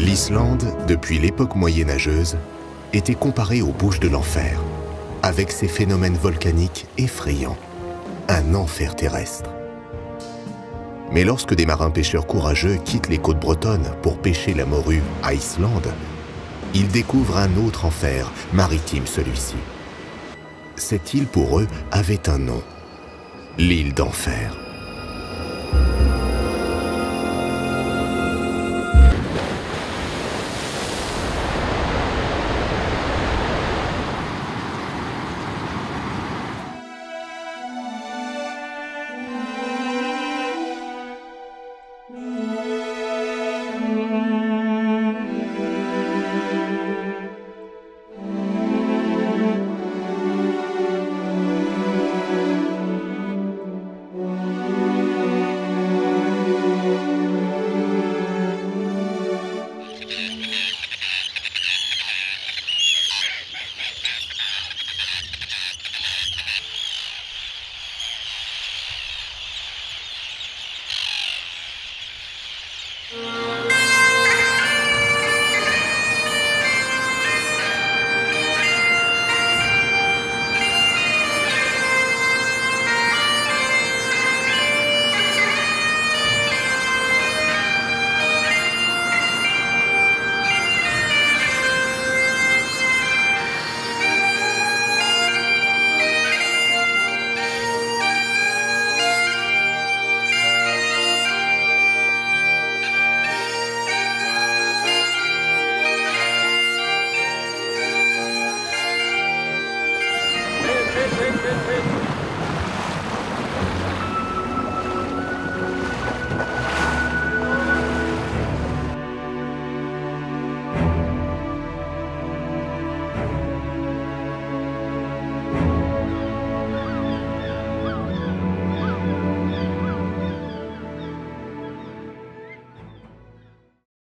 L'Islande, depuis l'époque moyenâgeuse, était comparée aux bouches de l'enfer, avec ses phénomènes volcaniques effrayants, un enfer terrestre. Mais lorsque des marins pêcheurs courageux quittent les côtes bretonnes pour pêcher la morue à Islande, ils découvrent un autre enfer, maritime celui-ci. Cette île pour eux avait un nom, l'île d'enfer. win, win.